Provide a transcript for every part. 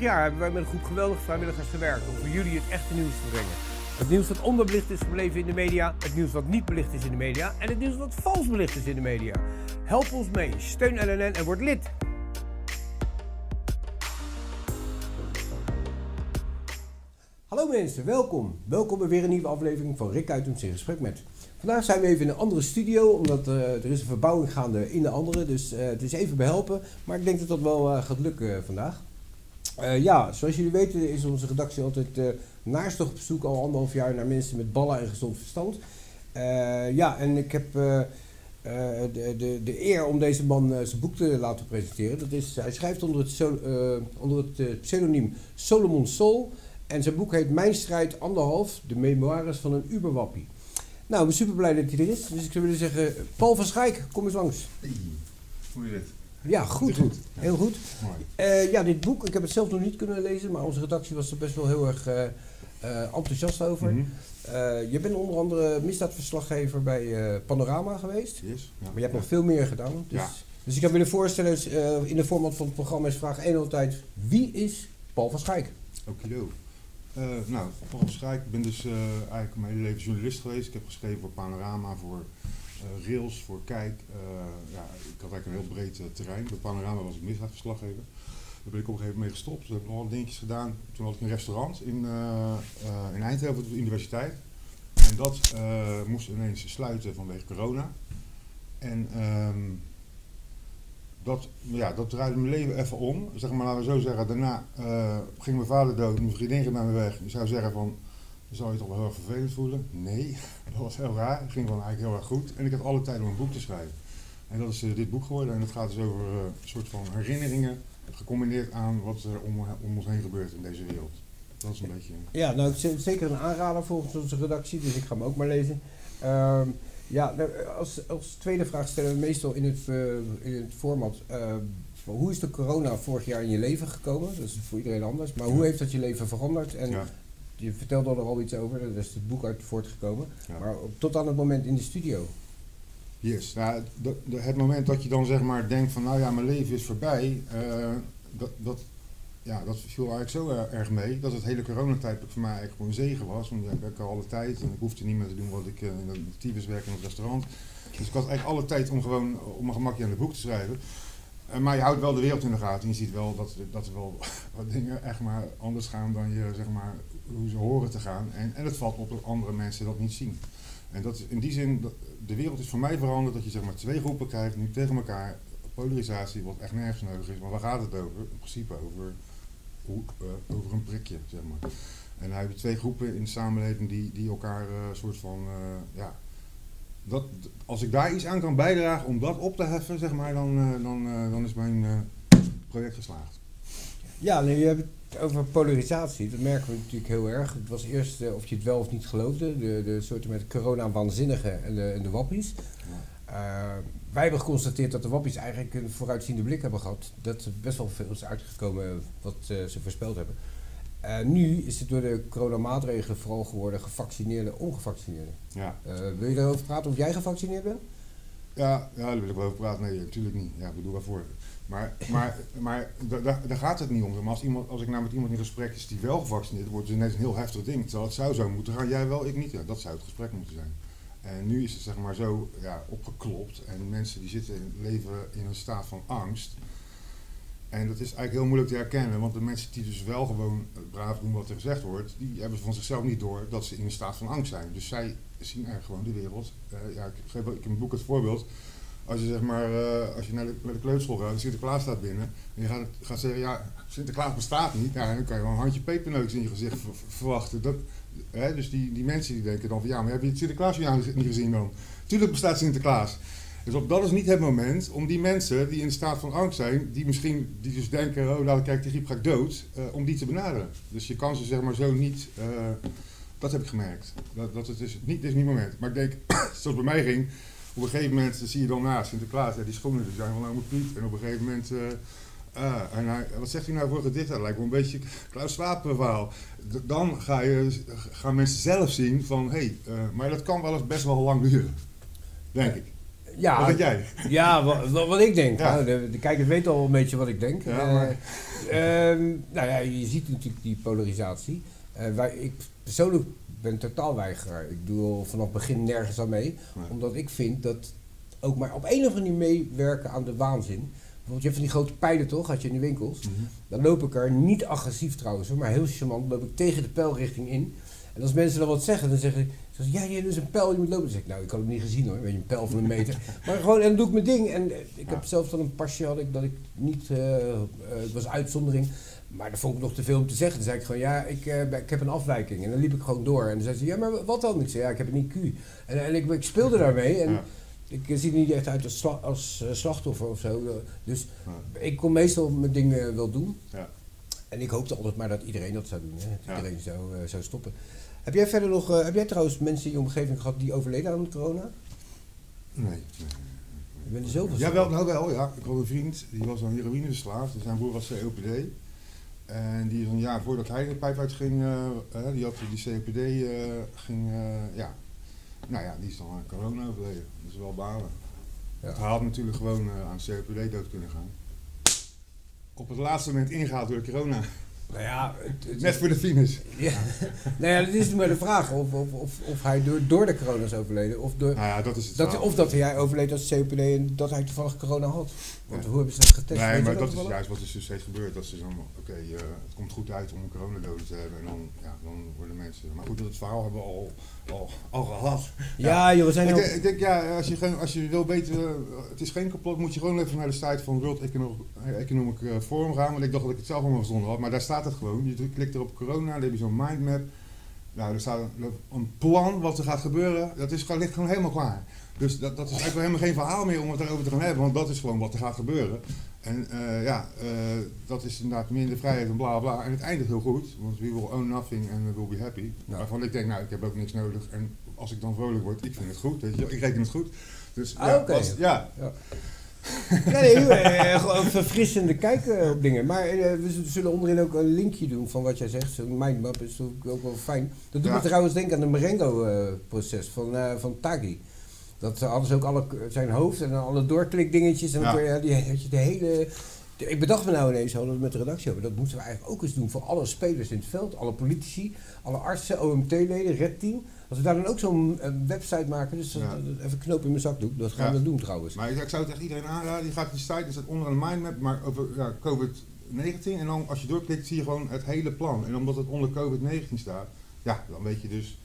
jaar hebben wij met een groep geweldige vrijwilligers gewerkt om voor jullie het echte nieuws te brengen. Het nieuws wat onderbelicht is gebleven in de media, het nieuws wat niet belicht is in de media en het nieuws wat vals belicht is in de media. Help ons mee, steun LNN en word lid. Hallo mensen, welkom. Welkom bij weer een nieuwe aflevering van Rick Uitums in gesprek met. Vandaag zijn we even in een andere studio, omdat uh, er is een verbouwing gaande in de andere. Dus uh, het is even behelpen, maar ik denk dat dat wel uh, gaat lukken vandaag. Ja, zoals jullie weten is onze redactie altijd naarstig op zoek al anderhalf jaar naar mensen met ballen en gezond verstand. ja, en ik heb de, de, de eer om deze man zijn boek te laten presenteren. Dat is, hij schrijft onder het, onder het pseudoniem Solomon Sol. En zijn boek heet Mijn strijd anderhalf, de memoires van een Uberwappie. Nou, ik ben super blij dat hij er is. Dus ik zou willen zeggen, Paul van Schijk, kom eens langs. Hey, hoe is? Ja, goed. goed. Heel goed. Uh, ja, dit boek, ik heb het zelf nog niet kunnen lezen, maar onze redactie was er best wel heel erg uh, uh, enthousiast over. Mm -hmm. je bent onder andere misdaadverslaggever bij Panorama geweest. Yes. Ja. Maar je hebt nog veel meer gedaan. Dus, ja. dus ik heb willen voorstellen, in de format van het programma is vraag 1 altijd, wie is Paul van Schijk? Okido. Uh, nou, Paul Schijk, ik ben dus uh, eigenlijk mijn hele leven journalist geweest. Ik heb geschreven voor Panorama, voor Rails, voor Kijk. ja, ik had eigenlijk een heel breed terrein. Bij Panorama was ik misdaadverslaggever. Daar ben ik op een gegeven moment mee gestopt. Toen heb ik nog wat dingetjes gedaan. Toen had ik een restaurant in, in Eindhoven, op de universiteit. En dat moest ineens sluiten vanwege corona. En... Um, dat, ja, dat draaide mijn leven even om. Zeg maar, laten we zo zeggen. Daarna ging mijn vader dood, mijn vriendin ging naar me weg. Je zou zeggen van, zou je toch wel heel erg vervelend voelen? Nee, dat was heel raar. Het ging gewoon eigenlijk heel erg goed. En ik had alle tijd om een boek te schrijven. En dat is uh, dit boek geworden. En dat gaat dus over uh, een soort van herinneringen, gecombineerd aan wat er om, om ons heen gebeurt in deze wereld. Dat is een beetje... Ja, nou, zeker een aanrader volgens onze redactie, dus ik ga hem ook maar lezen. Uh, ja, nou, als, als tweede vraag stellen we meestal in het, uh, in het format. Hoe is de corona vorig jaar in je leven gekomen? Dat is voor iedereen anders. Maar ja. hoe heeft dat je leven veranderd? En ja. Je vertelde er al iets over, daar is het boek uit voortgekomen. Ja. Maar tot aan het moment in de studio. Yes, nou, de, de, het moment dat je dan zeg maar denkt van nou ja, mijn leven is voorbij. Uh, dat, dat, ja, dat viel eigenlijk zo erg mee dat het hele coronatijdperk voor mij eigenlijk gewoon een zegen was. Want ja, ik had alle tijd en ik hoefde niet meer te doen wat ik uh, in de tyfus werk in het restaurant. Dus ik had eigenlijk alle tijd om gewoon op mijn gemakje aan het boek te schrijven. Uh, maar je houdt wel de wereld in de gaten en je ziet wel dat, dat er wel wat dingen echt maar anders gaan dan je, zeg maar, hoe ze horen te gaan. En, en het valt op dat andere mensen dat niet zien. En dat is in die zin, de wereld is voor mij veranderd dat je zeg maar twee groepen krijgt nu tegen elkaar. Polarisatie, wat echt nergens nodig is. Maar waar gaat het over? In principe over uh, over een prikje, zeg maar. En hij heeft twee groepen in de samenleving die, die elkaar uh, soort van, uh, ja, dat, als ik daar iets aan kan bijdragen om dat op te heffen, zeg maar, dan, dan, dan is mijn project geslaagd. Ja, je hebt het over polarisatie, dat merken we natuurlijk heel erg. Het was eerst of je het wel of niet geloofde, de, de soorten met corona-waanzinnigen en de, en de wappies. Ja wij hebben geconstateerd dat de wappies eigenlijk een vooruitziende blik hebben gehad. Dat er best wel veel is uitgekomen wat uh, ze voorspeld hebben. Uh, nu is het door de coronamaatregelen vooral geworden gevaccineerde, ongevaccineerde. Ja. Uh, wil je daarover praten of jij gevaccineerd bent? Ja, ja daar wil ik wel over praten. Nee, natuurlijk niet. Ja, ik bedoel waarvoor. Maar, maar, maar daar, daar gaat het niet om. Maar als, iemand, als ik nou met iemand in gesprek is die wel gevaccineerd wordt, is het net een heel heftig ding. Terwijl het zou zo moeten gaan. Jij wel, ik niet. Dat zou het gesprek moeten zijn. En nu is het zeg maar zo ja, opgeklopt en mensen die zitten leven in een staat van angst. En dat is eigenlijk heel moeilijk te herkennen, want de mensen die dus wel gewoon braaf doen wat er gezegd wordt, die hebben van zichzelf niet door dat ze in een staat van angst zijn. Dus zij zien eigenlijk gewoon de wereld. Uh, ja, ik geef ik in het boek het voorbeeld. Als je zeg maar, uh, als je naar de, de kleuterschool gaat, Sinterklaas staat binnen, en je gaat, gaat zeggen, ja, Sinterklaas bestaat niet, ja, dan kan je wel een handje peperneus in je gezicht verwachten. Dat, Hè, dus die, die mensen die denken dan van ja, maar heb je het Sinterklaasjaar niet gezien dan? Tuurlijk bestaat Sinterklaas. Dus op, dat is niet het moment om die mensen die in staat van angst zijn, die misschien die dus denken, oh nou kijk, de griep gaat dood, uh, om die te benaderen. Dus je kan ze zeg maar zo niet, uh, dat heb ik gemerkt. Dat, dat het is niet, dit is niet het moment. Maar ik denk, zoals bij mij ging, op een gegeven moment zie je dan na Sinterklaas, ja, die schoenen die zijn van nou Piet. En op een gegeven moment... Uh, Ah, en hij, wat zegt hij nou voor gedicht? Dat lijkt me een beetje Klaus verhaal. Dan ga je, gaan mensen zelf zien van, hé, hey, uh, maar dat kan wel eens best wel lang duren. Denk ik. Ja, Wat denk jij? Ja, wat, wat, ik denk. Ja. Nou, de, de kijkers weten al een beetje wat ik denk. Ja, Eh, ehm, nou ja, je ziet natuurlijk die polarisatie. Eh, wij, ik persoonlijk ben totaal weigeraar. Ik doe al vanaf het begin nergens aan mee. Nee. Omdat ik vind dat ook maar op een of andere manier meewerken aan de waanzin. Bijvoorbeeld, je hebt van die grote pijlen toch, had je in de winkels. Mhm. Dan loop ik er niet agressief trouwens, maar heel charmant loop ik tegen de pijlrichting in. En als mensen dan wat zeggen, dan zeggen ze, ja, hier is een pijl, je moet lopen. Dan zeg ik, nou, ik had hem niet gezien hoor, weet je, een pijl van een meter. maar gewoon, en dan doe ik mijn ding. En eh, ik heb Ja. zelfs dan een pasje had ik, dat ik niet, eh, het was uitzondering. Maar dat vond ik nog te veel om te zeggen. Dan zei ik gewoon, ja, ik, eh, ben- ik heb een afwijking. En dan liep ik gewoon door. En dan zei ze, ja, maar wat dan? Ik zei, ja, ik heb een IQ. En, en ik, ik speelde daarmee. En Ja. ik eh, zie er niet echt uit als, sla- als eh, slachtoffer of zo. Dus Ja. ik kon meestal mijn dingen wel doen. Ja. En ik hoopte altijd maar dat iedereen dat zou doen. Hè? Dat iedereen zou, zou stoppen. Heb jij verder nog, heb jij trouwens mensen in je omgeving gehad die overleden aan corona? Nee. nee. Je bent er zoveel. Ja, wel, nou wel, ja. Ik had een vriend, die was aan heroïne verslaafd. Zijn broer was COPD. En die is een jaar voordat hij de pijp uitging, eh, eh, die had die COPD, eh, ging, ja. Nou ja, die is dan aan corona overleden. Dat is wel balen. Ja. Hij had natuurlijk gewoon aan COPD dood kunnen gaan. Op het laatste moment ingehaald door de corona. Nou ja, het, het- Net voor de finish. ja. nou ja, dat is maar de vraag of, of, of, of hij door, door de corona is overleden. Of, door, Nou ja, dat is het dat, of dat hij overleed als COPD en dat hij toevallig corona had. Want hoe hebben ze dat getest? Nee, maar dat is juist wat er dus steeds gebeurt. Dat ze dan, oké, eh, het komt goed uit om een coronadosis te hebben. En dan, ja, dan worden mensen... Maar goed, dat verhaal hebben we al, al, al gehad. Ja, joh, we zijn Ik, denk- ik denk, ja, als je, als je wil weten, eh, het is geen complot, moet je gewoon even naar de site van World Economic, Economic eh, Forum gaan. Want ik dacht dat ik het zelf allemaal verzonnen had, maar daar staat het gewoon. Je klikt er op corona, dan heb je zo'n mindmap. Nou, er staat een, een plan wat er gaat gebeuren. Dat is gewoon, ligt gewoon helemaal klaar. Dus dat, dat is eigenlijk wel helemaal geen verhaal meer om het erover te gaan hebben, want dat is gewoon wat er gaat gebeuren. En eh, ja, eh, dat is inderdaad minder vrijheid en bla bla. En het eindigt heel goed, want we will own nothing and we will be happy. Ja. Waarvan ik denk, nou, ik heb ook niks nodig. En als ik dan vrolijk word, ik vind het goed, weet je. Ik reken het goed. Dus Ah, ja, als- ja, Ja, nee, eh, gewoon verfrissende kijk eh, op dingen. Maar eh, we zullen onderin ook een linkje doen van wat jij zegt. Zo'n mindmap is ook, ook wel fijn. Dat doet Ja. me trouwens denken aan het Marengo-proces van, van Taghi. Dat hadden ze ook alle, zijn hoofd en alle doorklikdingetjes. En dan Ja. die, had je de hele... Ik bedacht me nou ineens, hadden we het met de redactie over, dat moeten we eigenlijk ook eens doen voor alle spelers in het veld, alle politici, alle artsen, OMT-leden, redteam. Als we daar dan ook zo'n eh, website maken, dus Ja. dat- even knoop in mijn zakdoek, dat gaan Ja. we doen trouwens. maar ik, zou het echt iedereen aanraden. Die gaat die site, er staat onder een mindmap, maar over ja, COVID-19. En dan als je doorklikt, zie je gewoon het hele plan. En omdat het onder COVID-19 staat, ja, dan weet je dus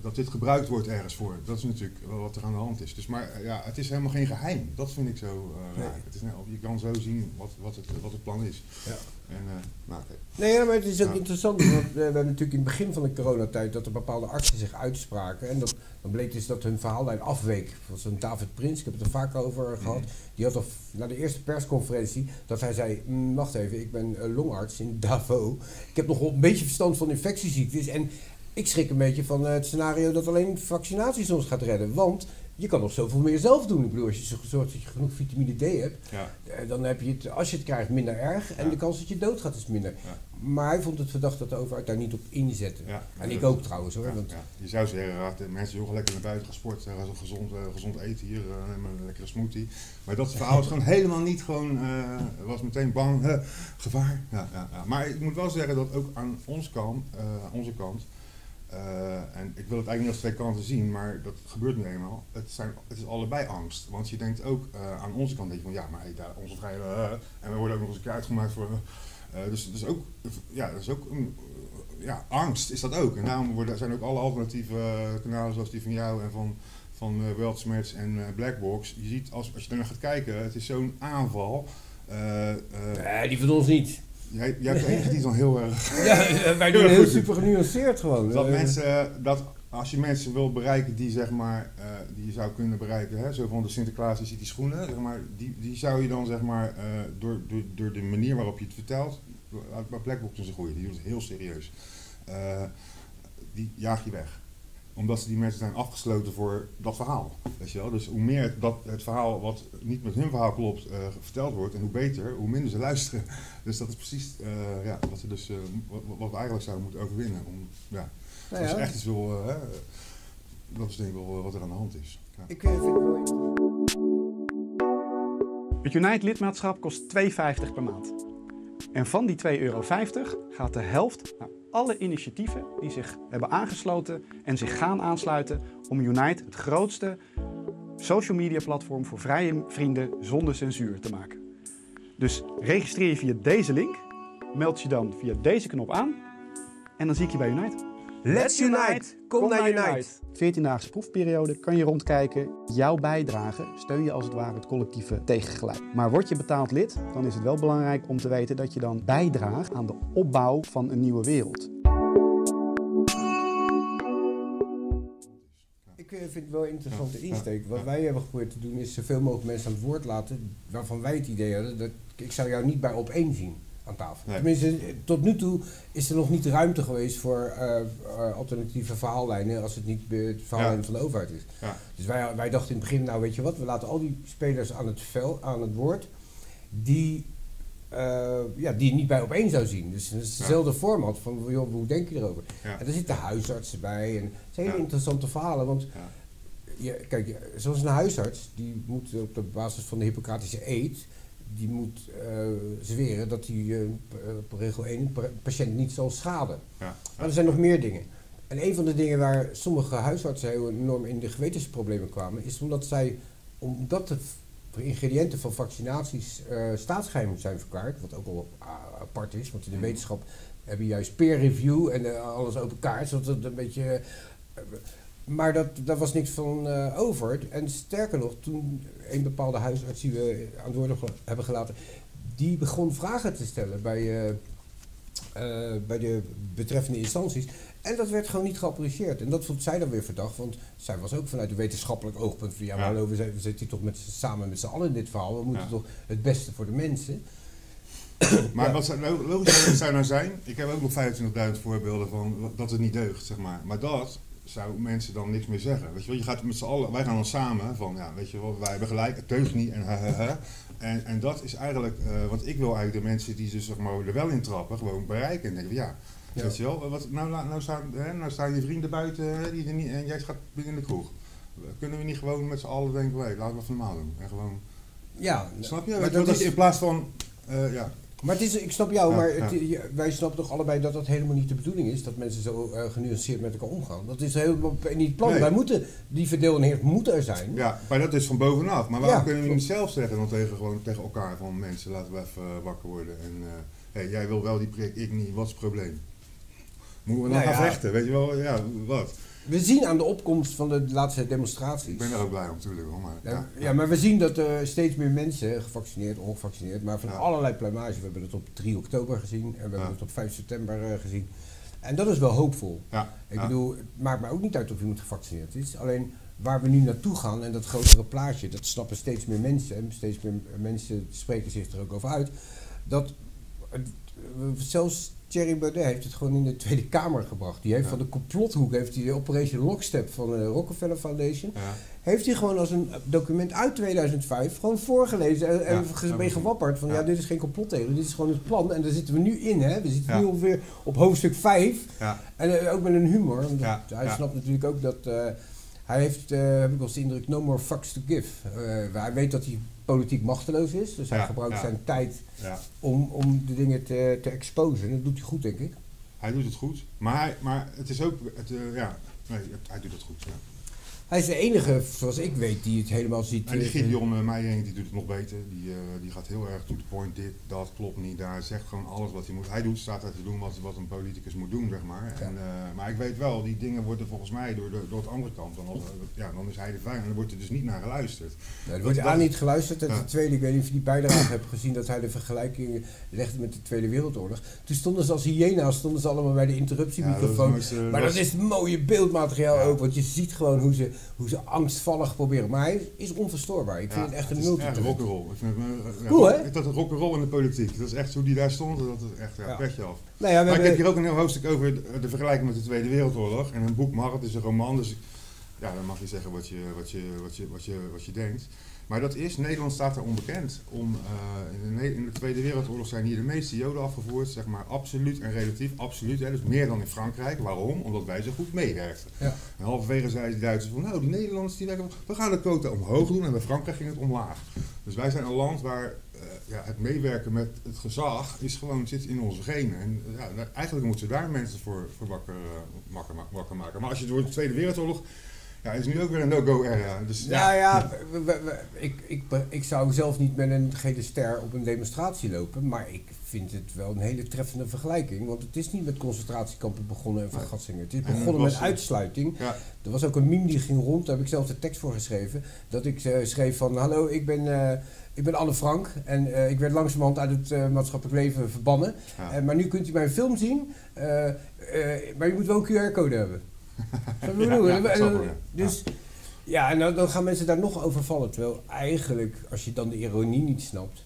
dat dit gebruikt wordt ergens voor. Dat is natuurlijk wel wat er aan de hand is. Dus, maar eh, ja, het is helemaal geen geheim. Dat vind ik zo eh, Nee. raar. Het is, nou, je kan zo zien wat, wat, het, wat het plan is. Ja. En, eh, nou. Nee, maar het is ook interessant, want we hebben natuurlijk in het begin van de coronatijd dat er bepaalde artsen zich uitspraken. En dat, dan bleek dus dat hun verhaallijn afweek. Van zo'n David Prins, ik heb het er vaak over gehad. Mhm. Die had al na de eerste persconferentie dat hij zei, "Mm, wacht even, ik ben longarts in Davos. Ik heb nog wel een beetje verstand van infectieziektes. En ik schrik een beetje van eh, het scenario dat alleen vaccinatie ons gaat redden. Want je kan nog zoveel meer zelf doen. Ik bedoel, als je zo- zorgt dat je genoeg vitamine D hebt, Ja. eh, dan heb je het, als je het krijgt, minder erg. En Ja. de kans dat je doodgaat is minder. Ja. Maar hij vond het verdacht dat de overheid daar niet op inzette. En ik ook trouwens hoor. Want, ja. Je zou zeggen, raad de mensen joh, lekker naar buiten gaan sporten, gaan zo gezond, eh, gezond eten hier, eh, een lekkere smoothie. Maar dat verhaal is gewoon helemaal niet gewoon, eh, was meteen bang, gevaar. Ja, ja, ja. Maar ik moet wel zeggen dat ook aan ons kant, eh, aan onze kant, eh, en ik wil het eigenlijk niet als twee kanten zien, maar dat gebeurt nu eenmaal. Het, zijn, het is allebei angst. Want je denkt ook eh, aan onze kant, denk je van ja, maar hey, daar, onze eh, en we worden ook nog eens een keer uitgemaakt voor. dus dat is ook, ja, dat is ook een, ja, angst is dat ook. En daarom worden, zijn ook alle alternatieve kanalen zoals die van jou en van, van Weltsmets en Blackbox. Je ziet als, als je daarnaar gaat kijken, het is zo'n aanval. Nee, die van ons niet. Jij, jij hebt de enige die dan heel erg Ja, eh, wij doen Heel super genuanceerd gewoon. dat Eh, mensen, dat als je mensen wil bereiken die zeg maar, eh, die je zou kunnen bereiken, hè, zo van de Sinterklaas die ziet die schoenen, zeg maar, die, die zou je dan zeg maar, eh, door, door, door de manier waarop je het vertelt, maar Blackbox is een goeie, die doet het heel serieus, Eh, die jaag je weg omdat ze die mensen zijn afgesloten voor dat verhaal. Weet je wel? Dus hoe meer dat, het verhaal wat niet met hun verhaal klopt eh, verteld wordt, en hoe beter, hoe minder ze luisteren. Dus dat is precies eh, ja, wat, we dus, eh, wat, wat we eigenlijk zouden moeten overwinnen. Om, ja, nou als je ja, echt iets wil, eh, hè, dat is denk ik wel wat er aan de hand is. Ja. ik eh, vind het. Het Unite lidmaatschap kost 2,50 per maand. En van die 2,50 euro gaat de helft naar alle initiatieven die zich hebben aangesloten en zich gaan aansluiten om Unite het grootste social media platform voor vrije vrienden zonder censuur te maken. Dus registreer je via deze link, meld je dan via deze knop aan en dan zie ik je bij Unite. Let's Unite! Kom naar Unite! 14-daagse proefperiode kan je rondkijken. Jouw bijdrage steun je als het ware het collectieve tegengelijk. Maar word je betaald lid, dan is het wel belangrijk om te weten dat je dan bijdraagt aan de opbouw van een nieuwe wereld. Ik eh, vind het wel een interessante insteek. Wat wij hebben geprobeerd te doen is zoveel mogelijk mensen aan het woord laten waarvan wij het idee hadden dat ik zou jou niet bij op één zien aan tafel. Nee. Tenminste, tot nu toe is er nog niet ruimte geweest voor eh, eh, alternatieve verhaallijnen als het niet het verhaallijn Ja. van de overheid is. Ja. Dus wij, wij dachten in het begin, nou weet je wat, we laten al die spelers aan het, vel, aan het woord die, eh, ja, die je niet bij op één zou zien. Dus het is hetzelfde format van, joh, hoe denk je erover? Ja. En er zitten huisartsen bij en het zijn hele Ja. interessante verhalen, want Ja. je, kijk, zoals een huisarts, die moet op de basis van de Hippocratische eed, die moet eh, zweren dat hij eh, op regel 1 pa- patiënt niet zal schaden. Ja. Maar er zijn nog meer dingen. En een van de dingen waar sommige huisartsen heel enorm in de gewetensproblemen kwamen, is omdat zij, omdat de ingrediënten van vaccinaties eh staatsgeheim zijn verklaard, wat ook al apart is, want in de Mhm. wetenschap hebben juist peer review en eh, alles open kaart, zodat het een beetje... maar dat, daar was niks van eh, over. En sterker nog, toen een bepaalde huisarts die we aan het woord hebben gelaten, die begon vragen te stellen bij, eh, eh, bij de betreffende instanties. En dat werd gewoon niet geapprecieerd. En dat vond zij dan weer verdacht, want zij was ook vanuit een wetenschappelijk oogpunt van ja, maar hallo, we zijn- we zitten hier toch met, samen met z'n allen in dit verhaal. We moeten Ja. toch het beste voor de mensen. Maar Ja. wat zou, lo- logisch zou nou zijn, ik heb ook nog 25.000 voorbeelden van dat het niet deugt, zeg maar. Maar dat zou mensen dan niks meer zeggen. Weet je wel, je gaat met z'n allen, wij gaan dan samen van, ja, weet je wel, wij hebben gelijk, het deugt niet en. En, en dat is eigenlijk, eh want ik wil eigenlijk de mensen die dus, zeg maar, er wel in trappen, gewoon bereiken. En denken, ja, Ja. weet je wel, wat, nou, nou, staan, hè, nou staan je vrienden buiten hè, die er niet, en jij gaat binnen de kroeg. Kunnen we niet gewoon met z'n allen denken, hé, laten we even normaal doen. En gewoon, Ja, snap je? Maar dat is- in plaats van, eh, ja, Maar het is, ik snap jou, Ja, maar het- wij snappen toch allebei dat dat helemaal niet de bedoeling is. Dat mensen zo eh, genuanceerd met elkaar omgaan. Dat is helemaal niet het plan. Nee. Wij moeten, die verdeel en moet er zijn. Ja, maar dat is van bovenaf. Maar waarom Ja, kunnen we niet zelf zeggen dan tegen, gewoon tegen elkaar van mensen, laten we even eh, wakker worden. En eh, hey, jij wil wel die prik, ik niet, wat is het probleem? Moeten we dan Nou gaan vechten, weet je wel? Ja, wat? We zien aan de opkomst van de laatste demonstraties. Ik ben er ook blij om natuurlijk hoor, maar Ja, ja. ja, maar we zien dat er steeds meer mensen, gevaccineerd, ongevaccineerd, maar van Ja. allerlei pluimage. We hebben het op 3 oktober gezien en we hebben het op 5 september eh, gezien. En dat is wel hoopvol. Ja, Ik bedoel, het maakt mij ook niet uit of iemand gevaccineerd is. Alleen waar we nu naartoe gaan en dat grotere plaatje, dat snappen steeds meer mensen. En steeds meer mensen spreken zich er ook over uit. Dat het- zelfs Thierry Baudet heeft het gewoon in de Tweede Kamer gebracht. Die heeft Ja. van de complothoek, heeft hij de Operation Lockstep van de Rockefeller Foundation, Ja. heeft hij gewoon als een document uit 2005 gewoon voorgelezen en, en Ja, gewapperd van ja. dit is geen complottheorie, dit is gewoon het plan en daar zitten we nu in hè. We zitten nu ongeveer op hoofdstuk 5 Ja. en eh, ook met een humor. Hij snapt natuurlijk ook dat eh, hij heeft, eh, heb ik eens de indruk, no more fucks to give. Eh, hij weet dat hij politiek machteloos is, dus hij Ja, gebruikt ja. zijn tijd ja. om, om de dingen te, te exposen. En dat doet hij goed, denk ik. Hij doet het goed, maar, hij, maar het is ook, het, eh, ja, nee, hij doet het goed. Hij is de enige, zoals ik weet, die het helemaal ziet. En die eh, Gideon uh, Meijering die doet het nog beter. Die, eh, die gaat heel erg to the point. Dit, dat klopt niet. Daar zegt gewoon alles wat hij moet. Hij doet, staat daar te doen wat, wat een politicus moet doen, zeg maar. Ja. En, eh, maar ik weet wel, die dingen worden volgens mij door, de, door het andere kant. Dan, als, ja, dan is hij de vijand. En dan wordt er dus niet naar geluisterd. Nou, er wordt aan niet geluisterd. En Ja. tweede, ik weet niet of je die bijdrage hebt gezien, dat hij de vergelijking legde met de Tweede Wereldoorlog. Toen stonden ze als hyena's, stonden ze allemaal bij de interruptiemicrofoon. Ja, dat is maar dat is mooie beeldmateriaal ook, want je ziet gewoon hoe ze, hoe ze angstvallig proberen. Maar hij is onverstoorbaar. Ik vind Ja, het echt een rock'n'roll. Ik vind het, eh, Cool, hè? Dat rock'n'roll in de politiek. Dat is echt hoe die daar stond. Dat is echt ja, petje af. Nou ja, Maar ik heb hier ook een heel hoofdstuk over de, de vergelijking met de Tweede Wereldoorlog. En een boek mag, het is een roman. Dus ja, dan mag je zeggen wat je, wat je, wat je, wat je, wat je denkt. Maar dat is, Nederland staat er onbekend. Om, uh, in, de, in, de, Tweede Wereldoorlog zijn hier de meeste Joden afgevoerd, zeg maar absoluut en relatief absoluut. Hè, dus meer dan in Frankrijk. Waarom? Omdat wij zo goed meewerkten. Ja. En halverwege zeiden de Duitsers van, nou die Nederlanders die werken, we gaan de quota omhoog doen en bij Frankrijk ging het omlaag. Dus wij zijn een land waar uh, ja, het meewerken met het gezag is gewoon, zit in onze genen. En ja, eigenlijk moeten we daar mensen voor, voor wakker, uh, wakker, wakker maken. Maar als je door de Tweede Wereldoorlog ja, is nu ook weer een no-go era. Dus, ja, ja, ik, ik, ik zou zelf niet met een gele ster op een demonstratie lopen, maar ik vind het wel een hele treffende vergelijking. Want het is niet met concentratiekampen begonnen en vergassingen. Het is begonnen met uitsluiting. Ja. Er was ook een meme die ging rond, daar heb ik zelf de tekst voor geschreven. Dat ik uh, schreef van, hallo, ik ben, uh, ik ben Anne Frank en uh, ik werd langzamerhand uit het uh, maatschappelijk leven verbannen. Ja. maar nu kunt u mijn film zien, maar je moet wel een QR-code hebben. ja, dus ja, en dan, dan, gaan mensen daar nog over vallen. Terwijl eigenlijk, als je dan de ironie niet snapt,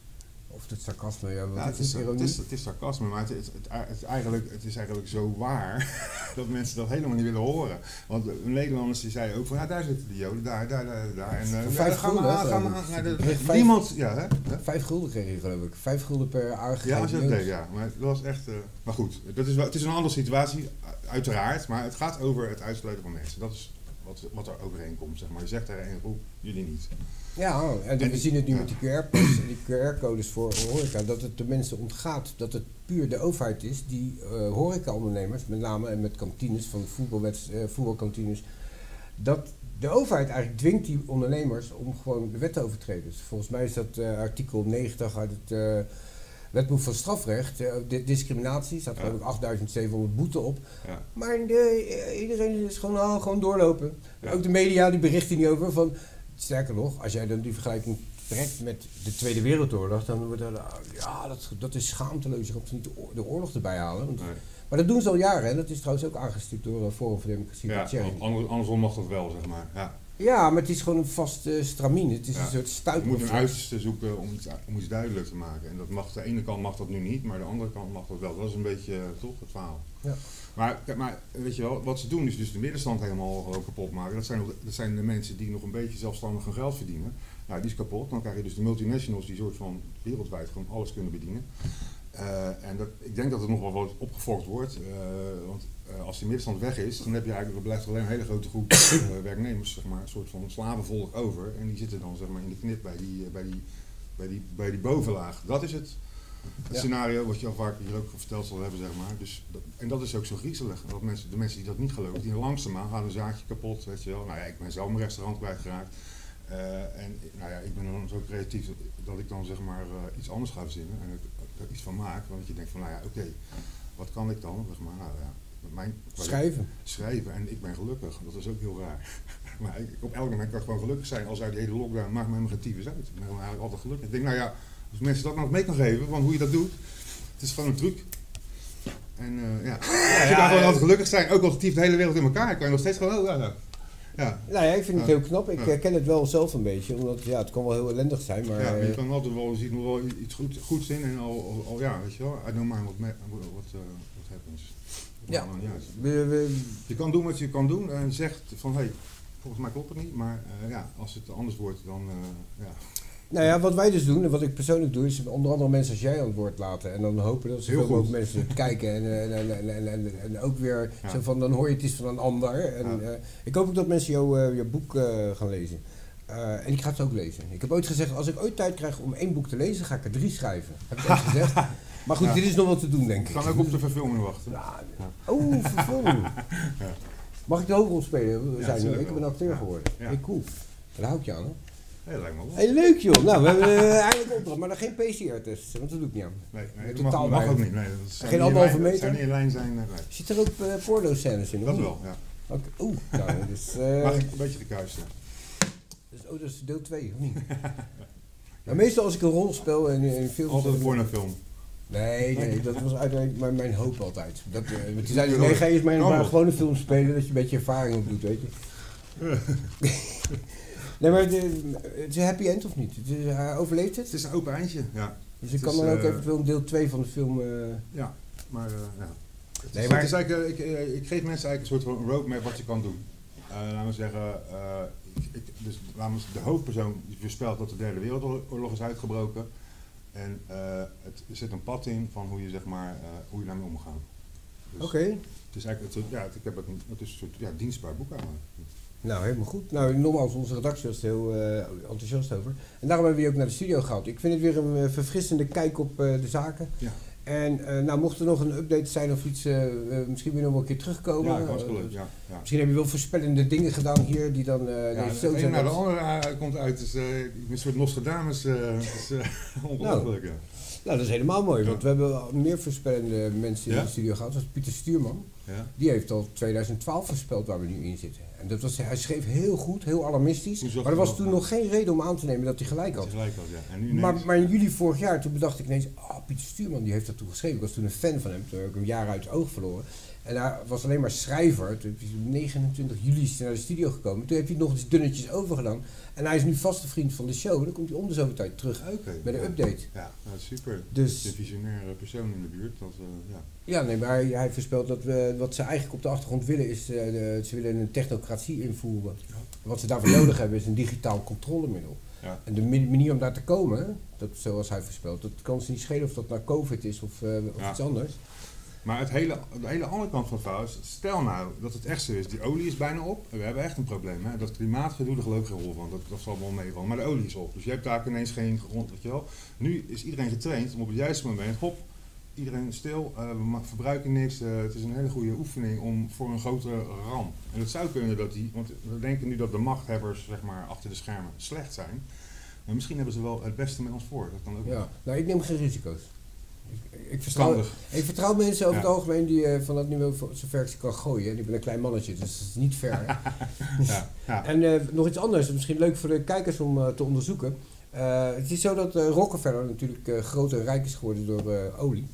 of het sarcasme, ja, het, is? Het is, het is sarcasme, maar het, het, het, eigenlijk, het is eigenlijk zo waar dat mensen dat helemaal niet willen horen. Want de Nederlanders die zeiden ook van, ja, daar zitten de Joden, daar, daar, daar, daar. En, uh, vijf gaan gulden, gaan, gaan, gaan, de, niemand, ja, hè? Vijf gulden kreeg je geloof ik. Vijf gulden per aardige Ja, dat deed, ja. Maar dat was echt, uh, maar goed, dat is wel, het is een andere situatie, uiteraard, maar het gaat over het uitsluiten van mensen. Dat is wat, wat er overheen komt, zeg maar. Je zegt er een groep, jullie niet. Ja, en, en we zien het nu ja. met die QR-codes die QR-codes voor horeca, dat het de mensen ontgaat dat het puur de overheid is die uh, horeca-ondernemers, met name en met kantines van voetbalwets, uh, voetbalkantines, dat de overheid eigenlijk dwingt die ondernemers om gewoon de wet te overtreden. Dus volgens mij is dat uh, artikel 90 uit het wetboek van strafrecht, uh, discriminatie, staat geloof ik 8700 boete op. Maar de, iedereen is gewoon, oh, gewoon doorlopen. Ook de media die berichten niet over. Van, sterker nog, als jij dan die vergelijking trekt met de Tweede Wereldoorlog, dan wordt er, ja, dat, dat is schaamteloos. Je kan niet de oorlog erbij halen. Want, nee. Maar dat doen ze al jaren en dat is trouwens ook aangestipt door Forum voor Democratie. Ja, andersom mag dat wel, zeg maar. Ja. Ja, maar het is gewoon een vaste uh, stramien. Het is een soort stuip. Je moet een uiterste zoeken om iets, om iets duidelijk te maken. En dat mag, de ene kant mag dat nu niet, maar de andere kant mag dat wel. Dat is een beetje uh, toch het verhaal. Ja. Maar, maar weet je wel, wat ze doen is dus de middenstand helemaal gewoon kapot maken. Dat zijn, dat zijn de mensen die nog een beetje zelfstandig hun geld verdienen. Nou, die is kapot. Dan krijg je dus de multinationals die soort van wereldwijd gewoon alles kunnen bedienen. Uh, en dat, ik denk dat er nog wel wat opgefokt wordt. Uh, want als die middenstand weg is, dan heb je eigenlijk, er blijft alleen een hele grote groep werknemers, zeg maar, een soort van slavenvolk over. En die zitten dan zeg maar, in de knip bij die, bij die, bij die, bij die bovenlaag. Dat is het, het ja. scenario wat je al vaak hier ook verteld zal hebben, zeg maar. Dus dat, en dat is ook zo griezelig. Dat mensen, de mensen die dat niet geloven, die langzaamaan gaan een zaadje kapot, weet je wel. Nou ja, ik ben zelf mijn restaurant kwijtgeraakt. en nou ja, ik ben dan zo creatief dat ik dan zeg maar iets anders ga verzinnen. En er iets van maak. Want je denkt van, nou ja, oké, okay, wat kan ik dan? Zeg maar, nou ja, mijn, schrijven. Schrijven. En ik ben gelukkig. Dat is ook heel raar. maar ik, op elk moment kan ik gewoon gelukkig zijn. Als uit die hele lockdown maakt helemaal geen uit. Ik ben eigenlijk altijd gelukkig. Ik denk, nou ja, als mensen dat nou mee kan geven, van hoe je dat doet. Het is gewoon een truc. En uh, ja, ja, als je daar gewoon altijd gelukkig zijn, ook al tief de hele wereld in elkaar, kan je nog steeds gewoon, oh, ja, nou, ja. Nou ja, ik vind het heel knap. Ik herken het wel zelf een beetje, omdat ja, het kan wel heel ellendig zijn. Maar, ja, je kan altijd wel, je ziet nog wel iets goed, goeds in en al, al, ja, weet je wel, I don't mind what, what, uh, what happens. Ja, we, we, je kan doen wat je kan doen en zegt van hé, hey, volgens mij klopt het niet, maar uh, ja, als het anders wordt, dan uh, ja. Nou ja, wat wij dus doen en wat ik persoonlijk doe, is onder andere mensen als jij aan het woord laten. En dan hopen dat zoveel mogelijk mensen kijken. En, en, en, en, en, ook weer zo van, dan hoor je het iets van een ander. En, uh, ik hoop ook dat mensen jouw uh, boek uh, gaan lezen. en ik ga het ook lezen. Ik heb ooit gezegd, als ik ooit tijd krijg om één boek te lezen, ga ik er drie schrijven. Heb ik ooit gezegd. Maar goed, dit is nog wat te doen, denk ik. Ik kan ook op de verfilming wachten. Oh, verfilming. Mag ik de hoofdrol spelen? We zijn nu, ik ben een acteur geworden. Hey, cool. Daar hou ik je aan, hè? Me wel. Hey, leuk joh. Nou, we hebben uh, eindelijk opdracht, maar dan geen PCR-test, want dat doe ik niet aan. Nee, nee dat totaal mag, mag ook niet. Nee, dat geen anderhalve meter. Zou niet in lijn zijn. Nee. Zit er ook uh, porno-scènes in? Dat wel, ja. Okay. Oeh, nou, dus... Uh, mag ik een beetje de kuis, dus, Oh, dat is deel 2, of niet? nou, meestal als ik een rol speel in, in films... Altijd een pornofilm. Nee, nee, dat was uiteindelijk mijn, mijn hoop altijd. Dat, uh, die zeiden, nee, ga eens maar een gewone film spelen, dat je een beetje ervaring op doet, weet je. Nee, maar de, het is een happy end of niet? Het is, hij overleeft het? Het is een open eindje, ja. Dus ik kan dan ook uh, eventueel een deel 2 van de film... Uh, ja, maar ja. Het nee, maar... Het is eigenlijk, ik, ik geef mensen eigenlijk een soort van roadmap wat je kan doen. Uh, zeggen, eh, ik, ik, dus de hoofdpersoon die voorspelt dat de derde wereldoorlog is uitgebroken. En eh, het, er zit een pad in van hoe je, zeg maar, eh, hoe je daarmee omgaat. Dus Oké, Het is eigenlijk, het, ja, het, ik heb het, het is een soort ja, dienstbaar boek eigenlijk. nou helemaal goed. Nou, nogmaals, onze redactie was er heel eh, enthousiast over. En daarom hebben we je ook naar de studio gehaald. Ik vind het weer een verfrissende kijk op de zaken. Ja. En eh, nou, mocht er nog een update zijn of iets, eh, eh, misschien je nog wel een keer terugkomen. Ja, Eh, leuk. Ja, ja. Misschien heb je wel voorspellende dingen gedaan hier die dan eh Ja, zo zijn. naar de dat- andere komt uit. Dus, een soort Nostradamus. eh, ongelooflijk. ja. Nou, dat is helemaal mooi, want we hebben meer voorspellende mensen in de studio gehad. Dat is Pieter Stuurman. Ja. Die heeft al 2012 voorspeld waar we nu in zitten. En dat was, hij schreef heel goed, heel alarmistisch. Maar er was toen nog geen reden om aan te nemen dat hij gelijk had. gelijk had, ja. En nu Maar, maar in juli vorig jaar, toen bedacht ik ineens, oh, Pieter Stuurman die heeft dat toen geschreven. Ik was toen een fan van hem, toen heb ik hem een jaar uit het oog verloren. En hij was alleen maar schrijver. Toen is hij op 29 juli naar de studio gekomen. Toen heeft hij nog eens dunnetjes overgedaan. En hij is nu vaste vriend van de show. En dan komt hij om de zoveel tijd terug Oké, met een ja. update. Ja, nou, super. Dus- Een visionaire persoon in de buurt. Dat, eh, ja. Ja, nee, maar hij, hij voorspelt dat we, wat ze eigenlijk op de achtergrond willen is, eh, de, ze willen een technocratie invoeren. Ja. Wat ze daarvoor nodig hebben is een digitaal controlemiddel. Ja. En de manier om daar te komen, dat, zoals hij voorspelt, dat kan ze niet schelen of dat naar COVID is of, eh, of Ja. iets anders. Maar het hele, de hele andere kant van het verhaal is, stel nou dat het echt zo is, die olie is bijna op en we hebben echt een probleem. Hè? Dat klimaatgedoe, daar geloof ik geen rol van, dat, dat zal wel meevallen. Maar de olie is op, dus je hebt daar ineens geen grond, weet je wel. Nu is iedereen getraind om op het juiste moment, hop, iedereen stil, eh, we verbruiken niks. eh, het is een hele goede oefening om voor een grotere ramp. En het zou kunnen dat die, want we denken nu dat de machthebbers zeg maar, achter de schermen slecht zijn. Maar misschien hebben ze wel het beste met ons voor. Dat kan ook. Ja, nou, ik neem geen risico's. Ik, ik, vertrouw, ik vertrouw mensen over Ja. het algemeen die eh, van dat niveau ik ze kan gooien. En ik ben een klein mannetje, dus dat is niet ver. Ja, ja. En nog iets anders, misschien leuk voor de kijkers om te onderzoeken. Het is zo dat Rockefeller natuurlijk groot en rijk is geworden door olie.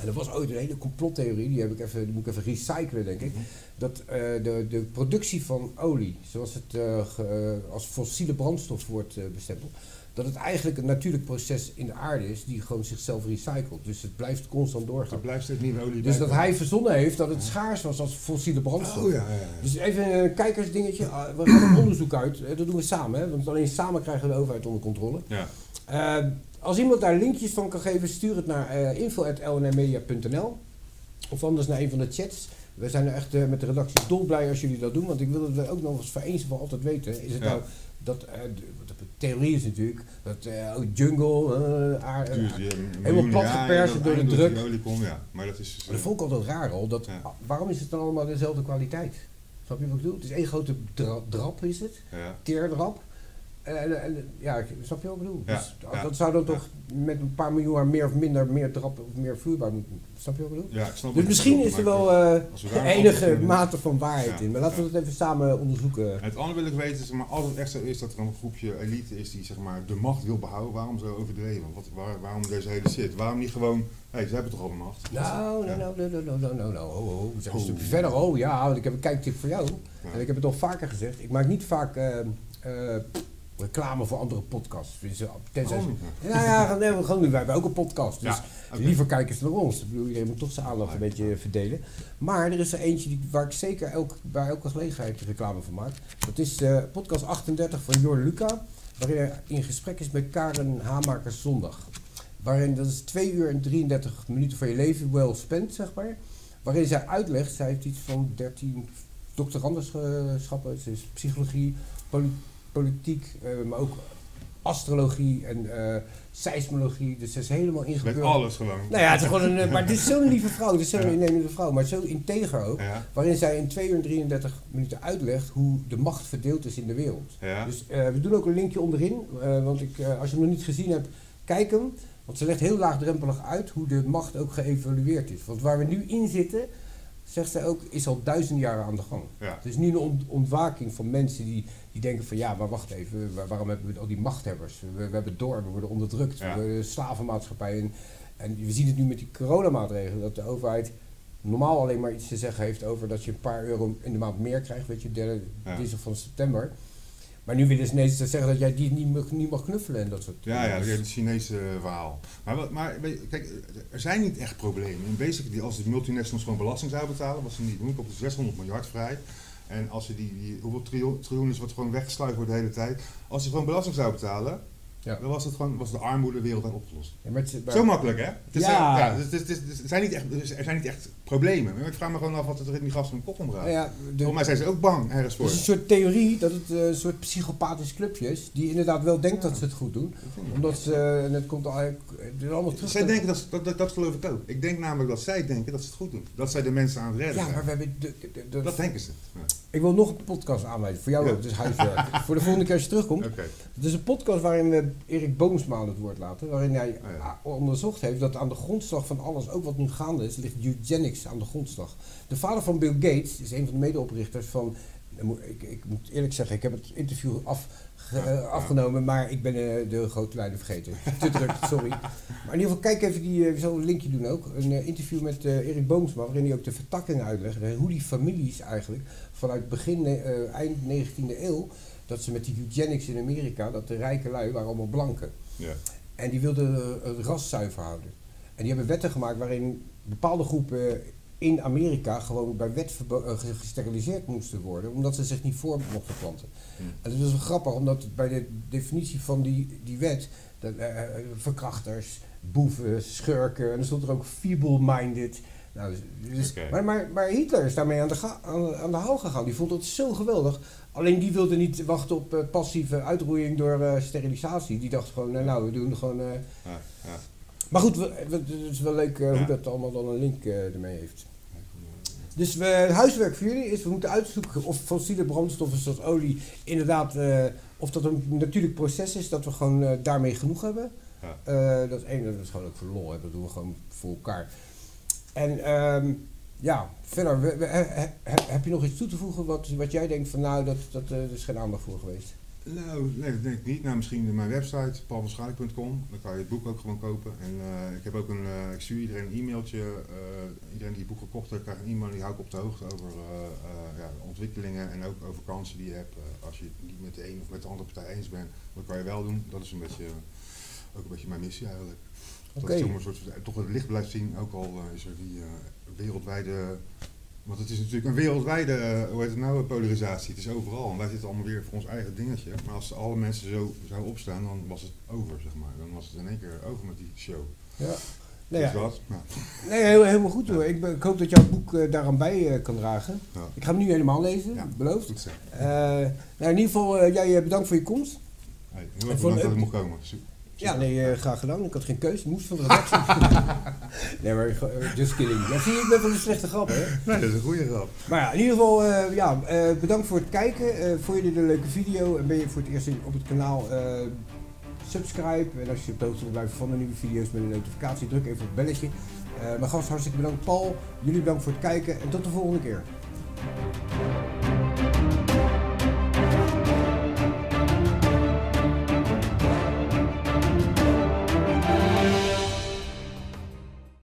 En er was ooit een hele complottheorie, die, heb ik even, die moet ik even recyclen denk ik. Dat eh, de, de productie van olie, zoals het eh, ge- eh, als fossiele brandstof wordt bestempeld, dat het eigenlijk een natuurlijk proces in de aarde is die gewoon zichzelf recycelt. Dus het blijft constant Er doorgaan. blijft steeds nieuwe olie Dus dat hij verzonnen heeft dat het schaars was als fossiele brandstof. Oh ja, ja, ja. Dus even een kijkersdingetje. Ah, We gaan een onderzoek uit. Dat doen we samen, hè? want alleen samen krijgen we de overheid onder controle. ja. Als iemand daar linkjes van kan geven, stuur het naar eh info.lnmedia.nl of anders naar een van de chats. We zijn er echt eh, met de redactie dolblij als jullie dat doen, want ik wil dat we ook nog eens voor eens en voor altijd weten. Is het Ja. nou dat, eh, de, theorie is natuurlijk, dat oh, jungle, aar- Duurt, ja, een helemaal miljoen plat jaar, geperst dat door de druk. ja. Maar dat is... Maar dat vond ik altijd raar al. Dat, Ja. ah, Waarom is het dan allemaal dezelfde kwaliteit? Snap je wat ik bedoel? Het is één grote dra- drap is het, ja. teerdrap. Ja, ik- snap je wat ik bedoel? Ja, Dus, ja, dat zou dan toch met een paar miljoen meer of minder meer drap of meer vloeibaar moeten. Snap je wat ik bedoel? ja, ik snap Dus misschien is er wel een enige mate van waarheid in. Maar laten we dat even samen onderzoeken. Het andere wil ik weten, is, maar als het echt zo is dat er een groepje elite is die zeg maar, de macht wil behouden, waarom zo overdreven? Wat, waar, waarom deze hele shit? Waarom niet gewoon, hé, ze hebben toch al de macht? Nou, Ja. nou, nou, nou, nou, nou, nou, nou, oh, oh, een Oh. stukje verder. Oh ja, want ik heb een kijktip voor jou. En ik heb het al vaker gezegd. Ik maak niet vaak eh, eh, reclame voor andere podcasts. Dus, eh, tenzij Oh, ze- Ja, ja, nee, nu. Wij hebben ook een podcast. Dus Ja, oké. liever kijken ze naar ons. Ik bedoel, iedereen moet toch zijn aandacht een beetje verdelen. Maar er is er eentje die, waar ik zeker elk, bij elke gelegenheid reclame voor maak. Dat is eh, podcast 38 van Jor Luca. Waarin hij in gesprek is met Karen Hamakers Zondag. Waarin, dat is 2 uur en 33 minuten van je leven well spent, zeg maar. Waarin zij uitlegt, zij heeft iets van 13 doctorandenschappen. Ze is psychologie, poli- politiek, eh, maar ook astrologie en eh, seismologie. Dus ze is helemaal Met ingebeurd. alles gewoon. Nou ja, het is gewoon een, eh, maar het is zo'n lieve vrouw, het is zo'n Ja. innemende vrouw, maar zo integer ook. Ja, Waarin zij in 2 uur en 33 minuten uitlegt hoe de macht verdeeld is in de wereld. ja. Dus we doen ook een linkje onderin, want ik, als je hem nog niet gezien hebt, kijk hem. Want ze legt heel laagdrempelig uit hoe de macht ook geëvalueerd is. Want waar we nu in zitten, zegt zij ook, is al duizenden jaren aan de gang. ja. Het is nu een ont- ontwaking van mensen die, die denken van ja, maar wacht even, waar- waarom hebben we al die machthebbers? We, we hebben door, we worden onderdrukt, Ja. we worden slavenmaatschappij. En, en we zien het nu met die coronamaatregelen, dat de overheid normaal alleen maar iets te zeggen heeft over dat je een paar euro in de maand meer krijgt, weet je, derde Ja. dinsdag van september. Maar nu willen ze ineens zeggen dat jij die niet mag, niet mag knuffelen en dat soort Ja, ja, dat dingen. hele Chinese eh, verhaal. Maar, wat- maar kijk, er zijn niet echt problemen. In basically, als de multinationals gewoon belasting zouden betalen, wat ze niet doen, komt er 600 miljard vrij. En als ze die, die hoeveel triljoen, triljoen is wat gewoon weggesluit wordt de hele tijd. Als ze gewoon belasting zou betalen, Ja. dan was het gewoon was de armoede wereldwijd opgelost. Ja, maar het- maar- Zo makkelijk, hè? Het is, Ja. ja het is- het is- het is- zijn niet echt, er zijn niet echt problemen. Maar ik vraag me gewoon af wat er in die gasten hun kop omgaat. Nou ja, Volgens mij zijn ze ook bang ergens voor. Er is een soort theorie dat het eh, een soort psychopathisch clubje is, die inderdaad wel denkt dat ze het goed doen. Omdat ze, en het komt eigenlijk, het allemaal terug. Zij denken dat, dat, dat, dat geloof ik ook. Ik denk namelijk dat zij denken dat ze het goed doen. Dat zij de mensen aan het redden Ja, zijn. maar we hebben, de, de- de- de- Dat denken ze. Ja. ik wil nog een podcast aanwijzen, voor jou ook, dus huiswerk. voor de volgende keer als je terugkomt. Oké. Het is een podcast waarin we Erik Boomsma aan het woord laten. Waarin hij Oh onderzocht heeft dat aan de grondslag van alles, ook wat nu gaande is, ligt eugenics aan de grondslag. De vader van Bill Gates is een van de medeoprichters van. Ik, ik moet eerlijk zeggen, ik heb het interview af, afgenomen, maar ik ben eh, de grote lijnen vergeten. Te druk, sorry. Maar in ieder geval, kijk even die, ik zal een linkje doen ook. Een eh, interview met Erik Boomsma, waarin hij ook de vertakking uitlegt. Hoe die families eigenlijk vanuit begin, eind 19e eeuw, dat ze met die eugenics in Amerika, dat de rijke lui waren allemaal blanken. Ja. En die wilden het ras zuiver houden. En die hebben wetten gemaakt waarin bepaalde groepen in Amerika gewoon bij wet eh, ge- gesteriliseerd moesten worden, omdat ze zich niet voor mochten planten. Hmm. En dat is wel grappig, omdat bij de definitie van die, die wet, dat, eh, eh, verkrachters, boeven, schurken, en er stond er ook feeble-minded. Nou, dus, dus- maar, maar, maar Hitler is daarmee aan de, aan, aan de haal gegaan. Die vond het zo geweldig. Alleen die wilde niet wachten op passieve uitroeiing door sterilisatie. Die dacht gewoon, eh, nou, we doen gewoon... Ja, ja. Maar goed, we- we- het is wel leuk eh, hoe dat allemaal dan een link eh, ermee heeft. Dus we, het huiswerk voor jullie is, we moeten uitzoeken of fossiele brandstoffen zoals olie inderdaad, eh, of dat een natuurlijk proces is, dat we gewoon daarmee genoeg hebben. Ja. Dat is één, dat is gewoon ook voor lol, hè, dat doen we gewoon voor elkaar. En ehm, ja, verder, we- we- he- he- he- heb je nog iets toe te voegen wat, wat jij denkt van nou, dat, dat er is geen aandacht voor geweest? Nou, nee, dat denk ik niet. Nou, misschien mijn website, paulvanschalik.com. Dan kan je het boek ook gewoon kopen. En eh, ik heb ook een, eh, ik stuur iedereen een e-mailtje. eh, iedereen die het boek gekocht heeft, krijgt een e-mail. Die hou ik op de hoogte over ja, ontwikkelingen en ook over kansen die je hebt. Als je het niet met de een of met de andere partij eens bent, wat kan je wel doen? Dat is een beetje, ook een beetje mijn missie eigenlijk. Dat Oké. je toch, een soort, toch het licht blijft zien, ook al is er die wereldwijde... Want het is natuurlijk een wereldwijde, eh, hoe heet het nou, polarisatie. Het is overal. En wij zitten allemaal weer voor ons eigen dingetje. Maar als alle mensen zo zouden opstaan, dan was het over, zeg maar. Dan was het in één keer over met die show. Ja. Nou ja, nou, nee, helemaal goed hoor. Ik, ben- ik hoop dat jouw boek eh, daaraan bij eh, kan dragen. ja. Ik ga hem nu helemaal lezen, Ja. beloofd. Goed zo. Nou, in ieder geval, jij bedankt voor je komst. Hey, heel erg bedankt dat ik mocht komen. Su- Ja, nee, eh, graag gedaan. Ik had geen keuze, ik moest van de redactie. nee, maar eh, just kidding. Ja, zie je, ik ben van een slechte grap, hè. Nee, dat is een goede grap. Maar ja, in ieder geval, eh, ja, bedankt voor het kijken. Vond je dit een leuke video en ben je voor het eerst op het kanaal, subscribe. En als je op de hoogte wil blijven van de nieuwe video's met een notificatie, druk even op het belletje. Mijn gast hartstikke bedankt, Paul. Jullie bedankt voor het kijken en tot de volgende keer.